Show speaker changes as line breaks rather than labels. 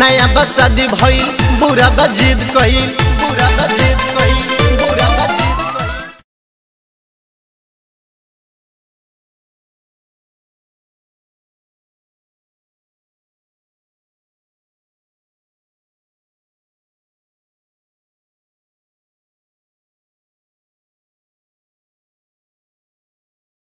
नया बसादी भइल बुरा बजिद कइल बुरा बजिद